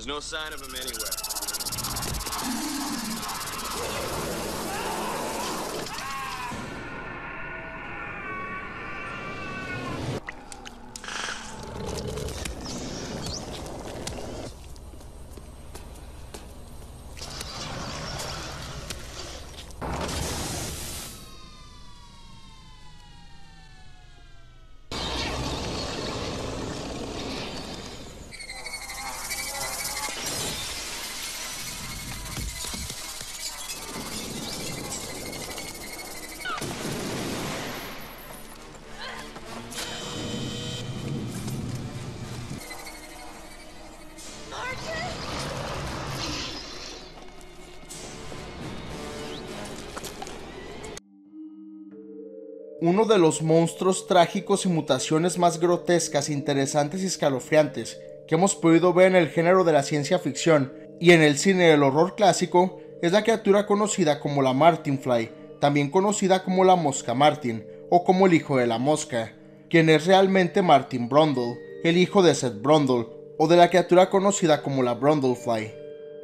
There's no sign of him anywhere. Uno de los monstruos trágicos y mutaciones más grotescas, interesantes y escalofriantes que hemos podido ver en el género de la ciencia ficción y en el cine del horror clásico es la criatura conocida como la Martinfly, también conocida como la Mosca Martin o como el hijo de la mosca, quien es realmente Martin Brundle, el hijo de Seth Brundle, o de la criatura conocida como la Brundlefly.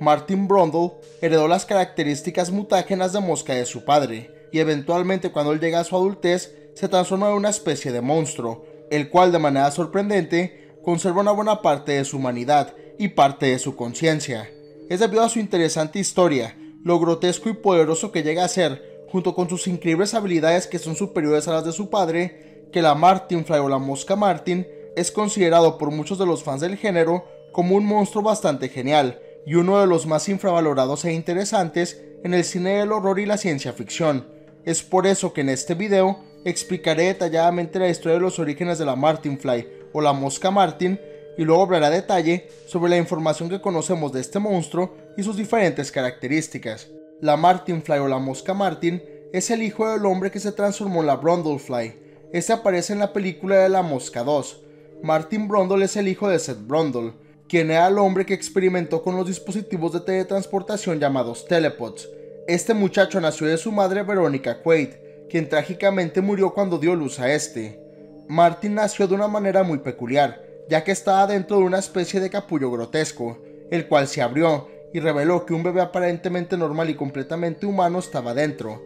Martin Brundle heredó las características mutágenas de mosca de su padre, y eventualmente cuando él llega a su adultez se transforma en una especie de monstruo, el cual de manera sorprendente conserva una buena parte de su humanidad y parte de su conciencia. Es debido a su interesante historia, lo grotesco y poderoso que llega a ser, junto con sus increíbles habilidades que son superiores a las de su padre, que la Martinfly o la Mosca Martin es considerado por muchos de los fans del género como un monstruo bastante genial y uno de los más infravalorados e interesantes en el cine del horror y la ciencia ficción. Es por eso que en este video explicaré detalladamente la historia de los orígenes de la Martinfly o la mosca Martin y luego hablaré a detalle sobre la información que conocemos de este monstruo y sus diferentes características. La Martinfly o la mosca Martin es el hijo del hombre que se transformó en la Brundlefly. Este aparece en la película de La Mosca 2. Martin Brundle es el hijo de Seth Brundle, quien era el hombre que experimentó con los dispositivos de teletransportación llamados telepods. Este muchacho nació de su madre Verónica Quaid, quien trágicamente murió cuando dio luz a este. Martin nació de una manera muy peculiar, ya que estaba dentro de una especie de capullo grotesco, el cual se abrió y reveló que un bebé aparentemente normal y completamente humano estaba dentro.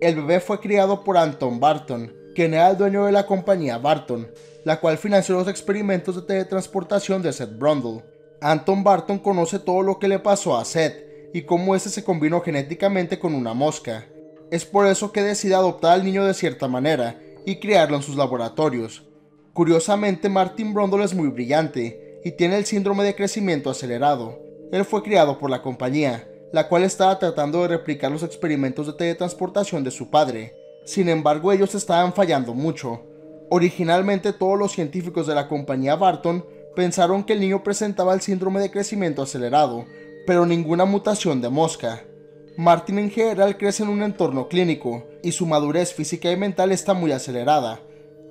El bebé fue criado por Anton Barton, quien era el dueño de la compañía Barton, la cual financió los experimentos de teletransportación de Seth Brundle. Anton Barton conoce todo lo que le pasó a Seth y cómo este se combinó genéticamente con una mosca. Es por eso que decide adoptar al niño de cierta manera y criarlo en sus laboratorios. Curiosamente, Martin Brundle es muy brillante y tiene el síndrome de crecimiento acelerado. Él fue criado por la compañía, la cual estaba tratando de replicar los experimentos de teletransportación de su padre. Sin embargo, ellos estaban fallando mucho. Originalmente todos los científicos de la compañía Barton pensaron que el niño presentaba el síndrome de crecimiento acelerado, pero ninguna mutación de mosca. Martin en general crece en un entorno clínico y su madurez física y mental está muy acelerada.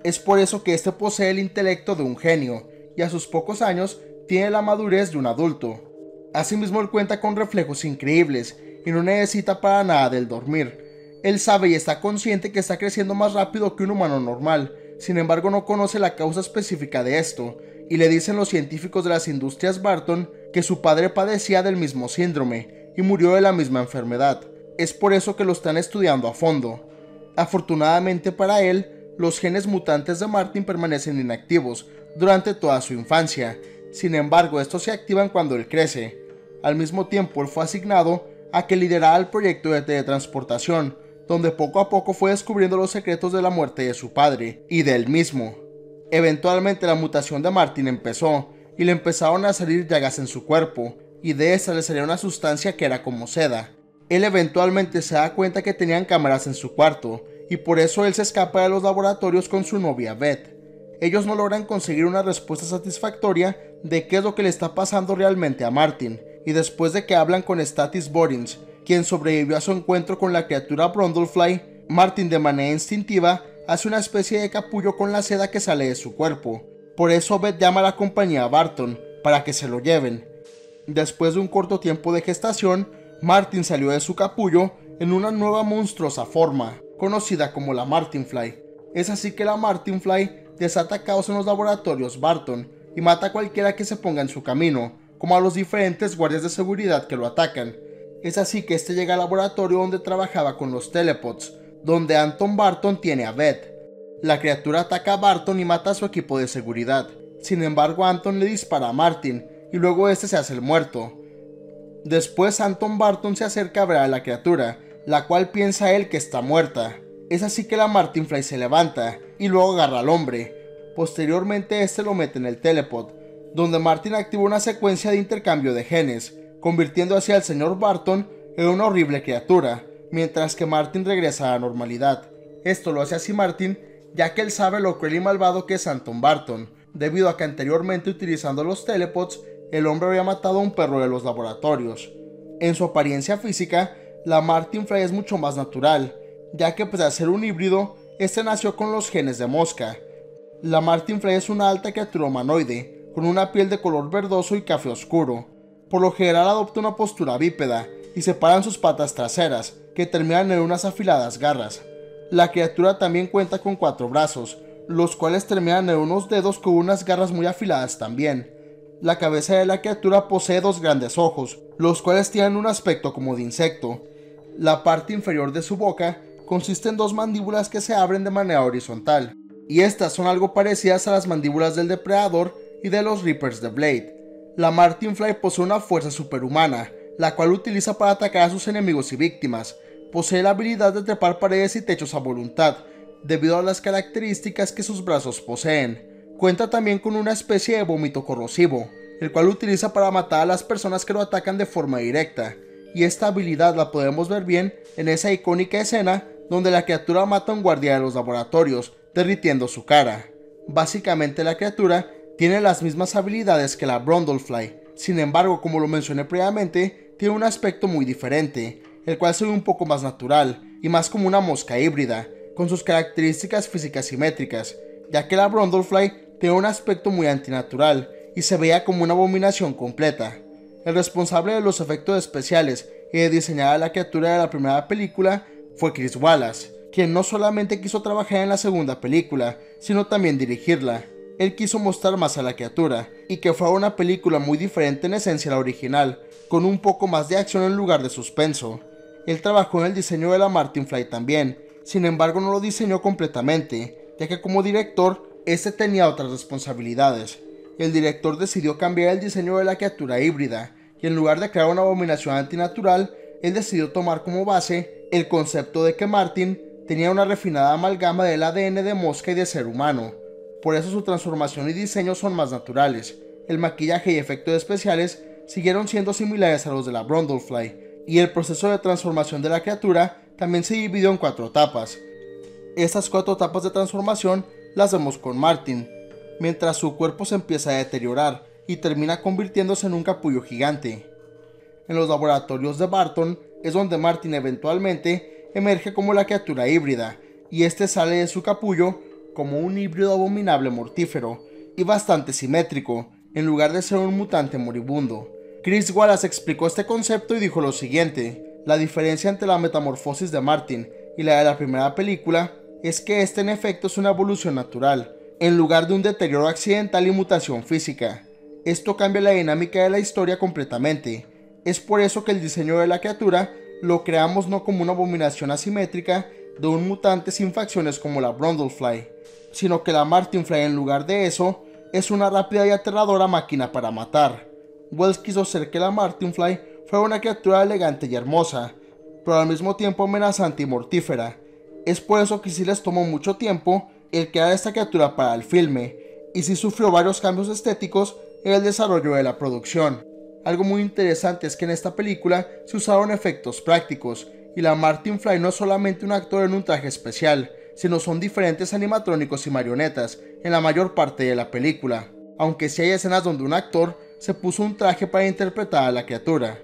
Es por eso que este posee el intelecto de un genio y a sus pocos años tiene la madurez de un adulto. Asimismo él cuenta con reflejos increíbles y no necesita para nada del dormir. Él sabe y está consciente que está creciendo más rápido que un humano normal, sin embargo no conoce la causa específica de esto, y le dicen los científicos de las industrias Barton que su padre padecía del mismo síndrome y murió de la misma enfermedad. Es por eso que lo están estudiando a fondo. Afortunadamente para él, los genes mutantes de Martin permanecen inactivos durante toda su infancia. Sin embargo, estos se activan cuando él crece. Al mismo tiempo, él fue asignado a que liderara el proyecto de teletransportación, donde poco a poco fue descubriendo los secretos de la muerte de su padre y de él mismo. Eventualmente la mutación de Martin empezó y le empezaron a salir llagas en su cuerpo, y de esa le salía una sustancia que era como seda. Él eventualmente se da cuenta que tenían cámaras en su cuarto, y por eso él se escapa de los laboratorios con su novia Beth. Ellos no logran conseguir una respuesta satisfactoria de qué es lo que le está pasando realmente a Martin, y después de que hablan con Statis Borins, quien sobrevivió a su encuentro con la criatura Brundlefly, Martin de manera instintiva hace una especie de capullo con la seda que sale de su cuerpo, por eso Beth llama a la compañía Barton para que se lo lleven. Después de un corto tiempo de gestación, Martin salió de su capullo en una nueva monstruosa forma, conocida como la Martinfly. Es así que la Martinfly desata caos en los laboratorios Barton y mata a cualquiera que se ponga en su camino, como a los diferentes guardias de seguridad que lo atacan. Es así que este llega al laboratorio donde trabajaba con los telepods, donde Anton Barton tiene a Beth. La criatura ataca a Barton y mata a su equipo de seguridad. Sin embargo, Anton le dispara a Martin y luego este se hace el muerto. Después Anton Barton se acerca a ver a la criatura, la cual piensa él que está muerta. Es así que la Martin Fly se levanta y luego agarra al hombre. Posteriormente este lo mete en el telepod, donde Martin activa una secuencia de intercambio de genes, convirtiendo así al señor Barton en una horrible criatura, mientras que Martin regresa a la normalidad. Esto lo hace así Martin, ya que él sabe lo cruel y malvado que es Anton Barton, debido a que anteriormente utilizando los telepods, el hombre había matado a un perro de los laboratorios. En su apariencia física, la Martin Fly es mucho más natural, ya que pese a ser un híbrido, este nació con los genes de mosca. La Martin Fly es una alta criatura humanoide, con una piel de color verdoso y café oscuro. Por lo general adopta una postura bípeda y separan sus patas traseras, que terminan en unas afiladas garras. La criatura también cuenta con cuatro brazos, los cuales terminan en unos dedos con unas garras muy afiladas también. La cabeza de la criatura posee dos grandes ojos, los cuales tienen un aspecto como de insecto. La parte inferior de su boca consiste en dos mandíbulas que se abren de manera horizontal, y estas son algo parecidas a las mandíbulas del depredador y de los Reapers de Blade. La Martinfly posee una fuerza superhumana, la cual utiliza para atacar a sus enemigos y víctimas. Posee la habilidad de trepar paredes y techos a voluntad, debido a las características que sus brazos poseen. Cuenta también con una especie de vómito corrosivo, el cual utiliza para matar a las personas que lo atacan de forma directa, y esta habilidad la podemos ver bien en esa icónica escena donde la criatura mata a un guardia de los laboratorios, derritiendo su cara. Básicamente la criatura tiene las mismas habilidades que la Brundlefly, sin embargo como lo mencioné previamente, tiene un aspecto muy diferente, el cual se ve un poco más natural y más como una mosca híbrida, con sus características físicas simétricas, ya que la Brundlefly tiene un aspecto muy antinatural y se veía como una abominación completa. El responsable de los efectos especiales y de diseñar a la criatura de la primera película fue Chris Wallace, quien no solamente quiso trabajar en la segunda película, sino también dirigirla. Él quiso mostrar más a la criatura, y que fue una película muy diferente en esencia a la original, con un poco más de acción en lugar de suspenso. Él trabajó en el diseño de la Martin Fly también, sin embargo no lo diseñó completamente, ya que como director, este tenía otras responsabilidades. El director decidió cambiar el diseño de la criatura híbrida, y en lugar de crear una abominación antinatural, él decidió tomar como base el concepto de que Martin tenía una refinada amalgama del ADN de mosca y de ser humano. Por eso su transformación y diseño son más naturales. El maquillaje y efectos especiales siguieron siendo similares a los de la Brundlefly, y el proceso de transformación de la criatura también se dividió en cuatro etapas. Estas cuatro etapas de transformación las vemos con Martin, mientras su cuerpo se empieza a deteriorar y termina convirtiéndose en un capullo gigante. En los laboratorios de Barton es donde Martin eventualmente emerge como la criatura híbrida, y este sale de su capullo como un híbrido abominable mortífero y bastante simétrico, en lugar de ser un mutante moribundo. Chris Wallace explicó este concepto y dijo lo siguiente, la diferencia entre la metamorfosis de Martin y la de la primera película es que este en efecto es una evolución natural, en lugar de un deterioro accidental y mutación física. Esto cambia la dinámica de la historia completamente. Es por eso que el diseño de la criatura lo creamos no como una abominación asimétrica de un mutante sin facciones como la Brundlefly, sino que la Martinfly en lugar de eso es una rápida y aterradora máquina para matar. Wells quiso hacer que la Martinfly fuera una criatura elegante y hermosa, pero al mismo tiempo amenazante y mortífera. Es por eso que sí les tomó mucho tiempo el crear esta criatura para el filme, y sí sufrió varios cambios estéticos en el desarrollo de la producción. Algo muy interesante es que en esta película se usaron efectos prácticos, y la Martin Fly no es solamente un actor en un traje especial, sino son diferentes animatrónicos y marionetas en la mayor parte de la película, aunque sí hay escenas donde un actor se puso un traje para interpretar a la criatura.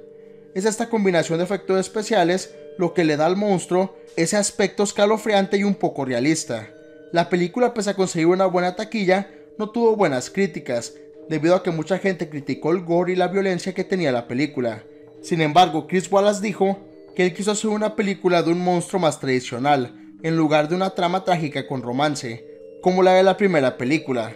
Es esta combinación de efectos especiales lo que le da al monstruo ese aspecto escalofriante y un poco realista. La película, pese a conseguir una buena taquilla, no tuvo buenas críticas, debido a que mucha gente criticó el gore y la violencia que tenía la película. Sin embargo, Chris Wallace dijo que él quiso hacer una película de un monstruo más tradicional, en lugar de una trama trágica con romance, como la de la primera película.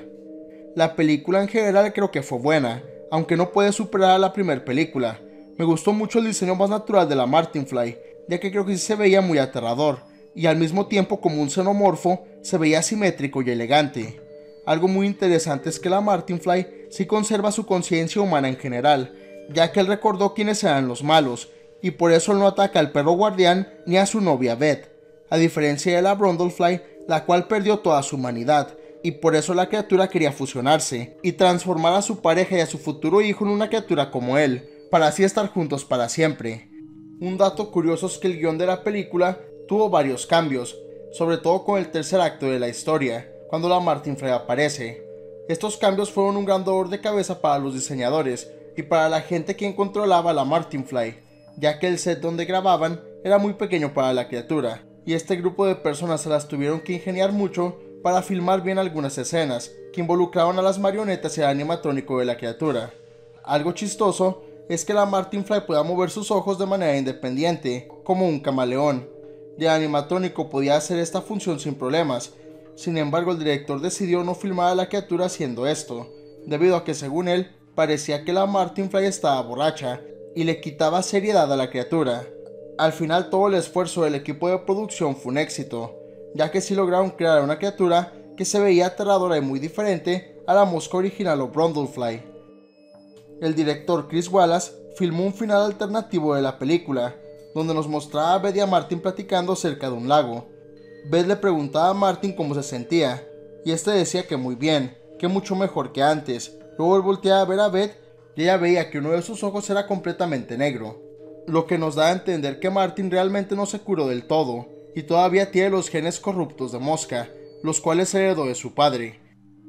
La película en general creo que fue buena, aunque no puede superar a la primera película. Me gustó mucho el diseño más natural de la Martinfly, ya que creo que sí se veía muy aterrador, y al mismo tiempo como un xenomorfo se veía simétrico y elegante. Algo muy interesante es que la Martinfly sí conserva su conciencia humana en general, ya que él recordó quiénes eran los malos, y por eso no ataca al perro guardián ni a su novia Beth, a diferencia de la Brundlefly, la cual perdió toda su humanidad, y por eso la criatura quería fusionarse y transformar a su pareja y a su futuro hijo en una criatura como él, para así estar juntos para siempre. Un dato curioso es que el guion de la película tuvo varios cambios, sobre todo con el tercer acto de la historia, cuando la Martin Frey aparece. Estos cambios fueron un gran dolor de cabeza para los diseñadores y para la gente quien controlaba la Martinfly, ya que el set donde grababan era muy pequeño para la criatura, y este grupo de personas se las tuvieron que ingeniar mucho para filmar bien algunas escenas que involucraban a las marionetas y al animatrónico de la criatura. Algo chistoso es que la Martinfly pueda mover sus ojos de manera independiente, como un camaleón, y el animatrónico podía hacer esta función sin problemas, sin embargo, el director decidió no filmar a la criatura haciendo esto, debido a que según él, parecía que la Martinfly estaba borracha y le quitaba seriedad a la criatura. Al final todo el esfuerzo del equipo de producción fue un éxito, ya que sí lograron crear una criatura que se veía aterradora y muy diferente a la mosca original o Brundlefly. El director Chris Wallace filmó un final alternativo de la película, donde nos mostraba a Betty a Martin platicando cerca de un lago, Beth le preguntaba a Martin cómo se sentía, y este decía que muy bien, que mucho mejor que antes. Luego él volteaba a ver a Beth y ella veía que uno de sus ojos era completamente negro, lo que nos da a entender que Martin realmente no se curó del todo, y todavía tiene los genes corruptos de Mosca, los cuales heredó de su padre.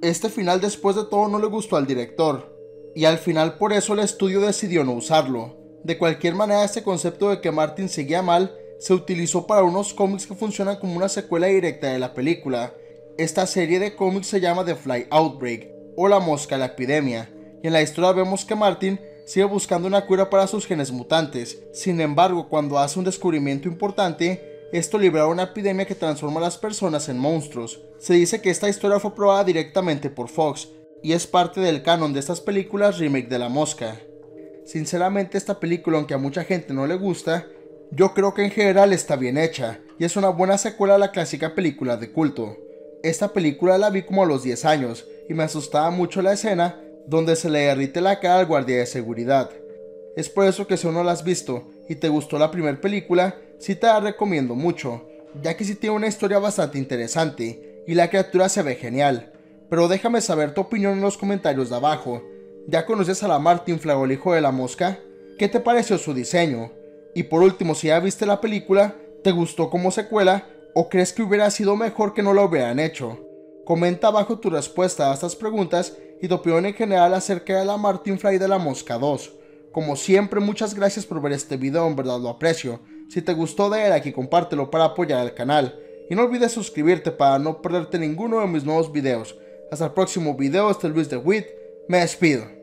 Este final después de todo no le gustó al director, y al final por eso el estudio decidió no usarlo. De cualquier manera este concepto de que Martin seguía mal se utilizó para unos cómics que funcionan como una secuela directa de la película. Esta serie de cómics se llama The Fly Outbreak o La Mosca la Epidemia, y en la historia vemos que Martin sigue buscando una cura para sus genes mutantes. Sin embargo, cuando hace un descubrimiento importante, esto libera una epidemia que transforma a las personas en monstruos. Se dice que esta historia fue probada directamente por Fox y es parte del canon de estas películas remake de La Mosca. Sinceramente esta película, aunque a mucha gente no le gusta, yo creo que en general está bien hecha y es una buena secuela a la clásica película de culto. Esta película la vi como a los 10 años y me asustaba mucho la escena donde se le derrite la cara al guardia de seguridad. Es por eso que si no la has visto y te gustó la primera película, sí te la recomiendo mucho, ya que sí tiene una historia bastante interesante y la criatura se ve genial. Pero déjame saber tu opinión en los comentarios de abajo. ¿Ya conoces a la Martin Flag hijo de la mosca? ¿Qué te pareció su diseño? Y por último, si ya viste la película, ¿te gustó como secuela o crees que hubiera sido mejor que no lo hubieran hecho? Comenta abajo tu respuesta a estas preguntas y tu opinión en general acerca de la Martin Fly de la Mosca 2. Como siempre, muchas gracias por ver este video, en verdad lo aprecio. Si te gustó, like y compártelo para apoyar al canal. Y no olvides suscribirte para no perderte ninguno de mis nuevos videos. Hasta el próximo video, este es Luis de Wit, me despido.